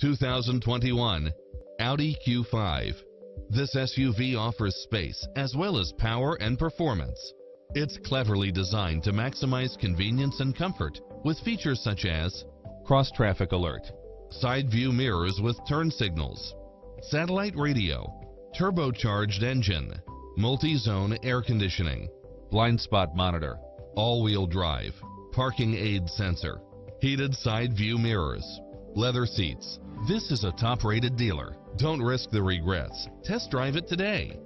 2021 Audi Q5. This SUV offers space as well as power and performance. It's cleverly designed to maximize convenience and comfort with features such as cross traffic alert, side view mirrors with turn signals, satellite radio, turbocharged engine, multi-zone air conditioning, blind spot monitor, all-wheel drive, parking aid sensor, heated side view mirrors, leather seats. This is a top rated dealer. Don't risk the regrets. Test drive it today.